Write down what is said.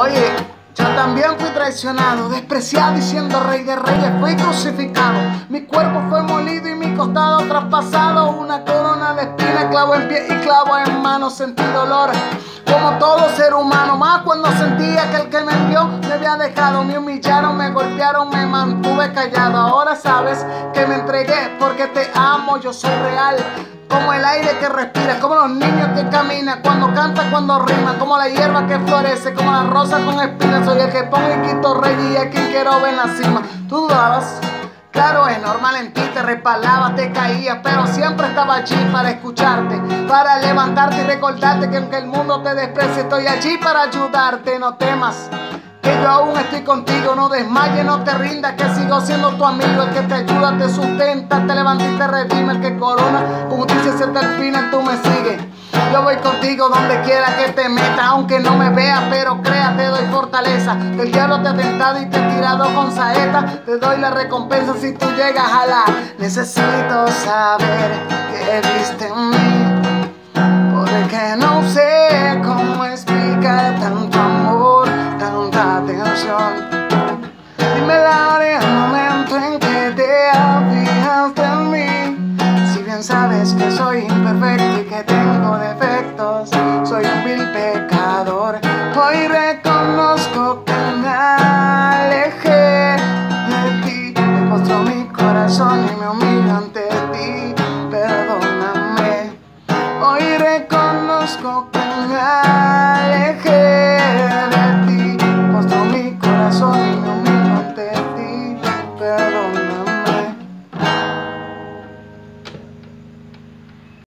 Oye, yo también fui traicionado, despreciado y siendo rey de reyes fui crucificado. Mi cuerpo fue molido y mi costado traspasado. Una corona de espina, clavo en pie y clavo en mano. Sentí dolor como todo ser humano, más cuando sentía que el que me envió me había dejado. Me humillaron, me golpearon, me mantuve callado. Ahora sabes que me entregué porque te amo, yo soy real que respira, como los niños que caminan, cuando canta, cuando rima, como la hierba que florece, como la rosa con espinas, soy el que pongo y quito rey y a quien quiero ver la cima. Tú dudabas, claro es normal en ti, te repalabas, te caías, pero siempre estaba allí para escucharte, para levantarte y recordarte que aunque el mundo te desprecie, estoy allí para ayudarte, no temas que yo aún estoy contigo. No desmayes, no te rindas, que sigo siendo tu amigo. El que te ayuda, te sustenta, te levanta y te redime. El que corona, con justicia el final, tú me sigues. Yo voy contigo donde quiera que te meta, aunque no me veas, pero crea, te doy fortaleza. El diablo te ha tentado y te ha tirado con saeta. Te doy la recompensa si tú llegas a la. Necesito saber qué viste en mí, porque no sé sabes que soy imperfecto y que tengo defectos, soy un vil pecador. Hoy reconozco que me alejé de ti. Me postro mi corazón y me humillo ante ti. Perdóname. Hoy reconozco que me